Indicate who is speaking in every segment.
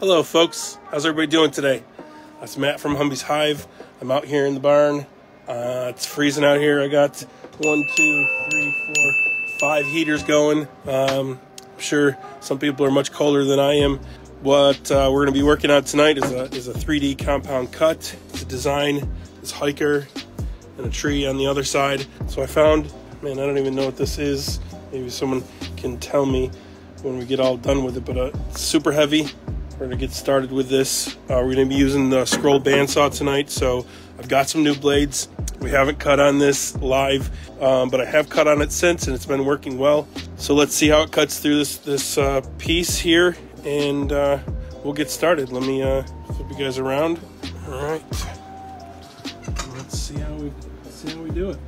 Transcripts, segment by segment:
Speaker 1: Hello, folks. How's everybody doing today? That's Matt from Humby's Hive. I'm out here in the barn. Uh, it's freezing out here. I got one, two, three, four, five heaters going. Um, I'm sure some people are much colder than I am. What uh, we're going to be working on tonight is a, is a 3D compound cut. It's a design, this hiker, and a tree on the other side. So I found, man, I don't even know what this is. Maybe someone can tell me when we get all done with it, but uh, it's super heavy. We're gonna get started with this. Uh, we're gonna be using the scroll bandsaw tonight, so I've got some new blades. We haven't cut on this live, um, but I have cut on it since, and it's been working well. So let's see how it cuts through this this uh, piece here, and uh, we'll get started. Let me uh, flip you guys around. All right, let's see how we see how we do it.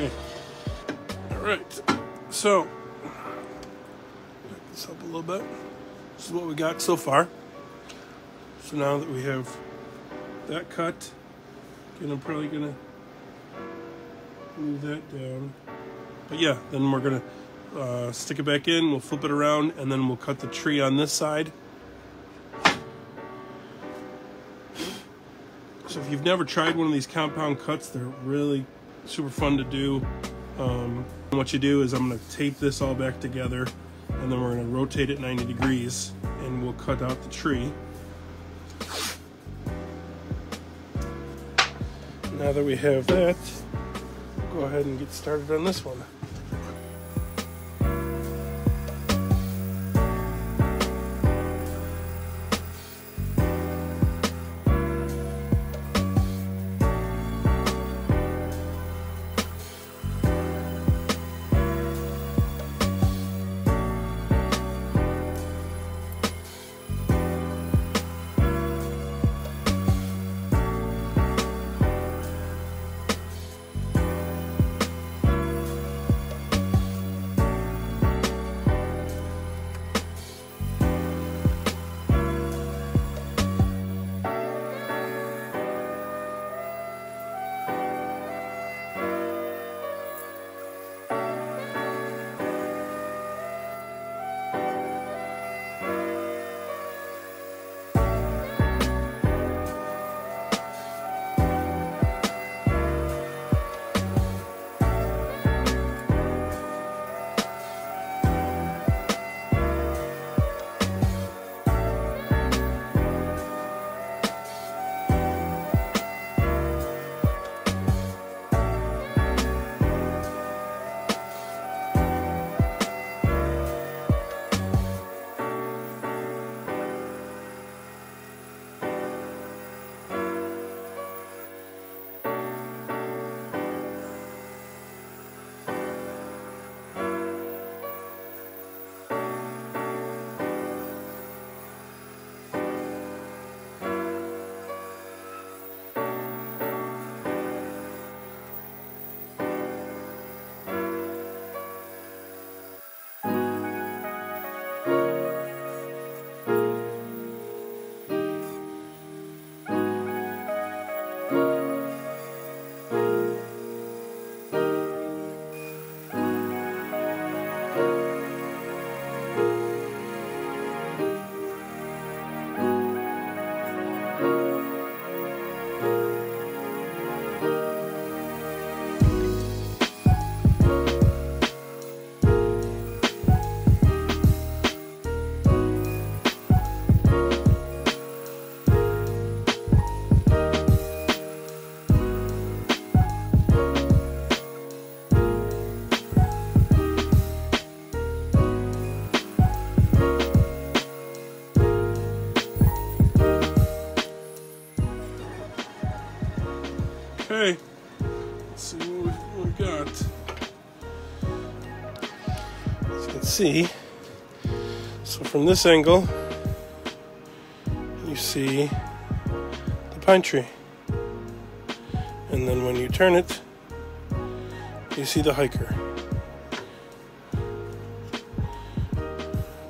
Speaker 1: Okay. All right. So, this up a little bit. This is what we got so far. So now that we have that cut, again, I'm probably gonna move that down. But yeah, then we're gonna uh, stick it back in, we'll flip it around, and then we'll cut the tree on this side. So if you've never tried one of these compound cuts, they're really super fun to do. Um, what you do is I'm gonna tape this all back together, and then we're gonna rotate it 90 degrees, and we'll cut out the tree. Now that we have that, go ahead and get started on this one. See, so from this angle, you see the pine tree. And then when you turn it, you see the hiker.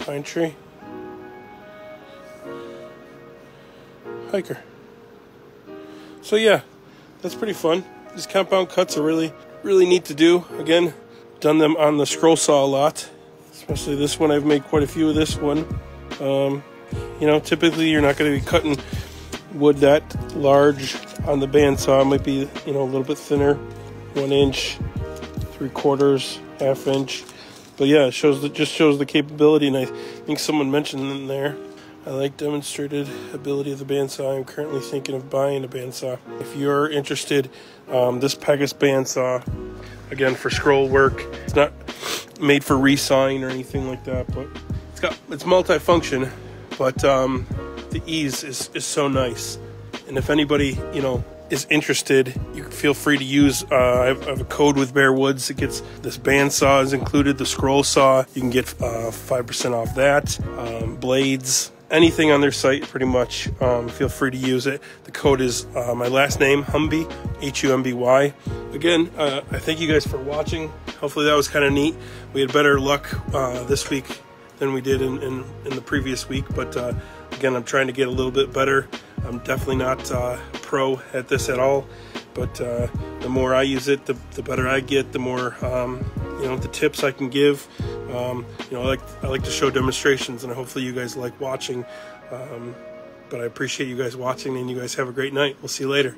Speaker 1: Pine tree. Hiker. So yeah, that's pretty fun. These compound cuts are really, really neat to do. Again, done them on the scroll saw a lot, especially this one. I've made quite a few of this one. Um, you know, typically you're not going to be cutting wood that large on the bandsaw. It might be, you know, a little bit thinner, one inch, three quarters, half inch. But yeah, it shows that just shows the capability, and I think someone mentioned in there I like demonstrated ability of the bandsaw. I'm currently thinking of buying a bandsaw. If you're interested, um, this Pegas bandsaw, again for scroll work, it's not made for resawing or anything like that, but it's got it's multifunction, but um, the ease is, is so nice. And if anybody, you know, is interested, you feel free to use. Uh, I, have, I, have, a code with Bear Woods. It gets this bandsaw is included, the scroll saw. You can get uh, five uh, percent off that. Um, blades, anything on their site pretty much. Um, feel free to use it. The code is uh, my last name, Humby, H U M B Y. Again, uh, I thank you guys for watching. Hopefully that was kind of neat. We had better luck uh, this week than we did in, in, in the previous week, but uh, again, I'm trying to get a little bit better. I'm definitely not uh, pro at this at all, but uh, the more I use it, the, the better I get. The more um, you know, the tips I can give. Um, you know, I like I like to show demonstrations, and hopefully you guys like watching. Um, but I appreciate you guys watching, and you guys have a great night. We'll see you later.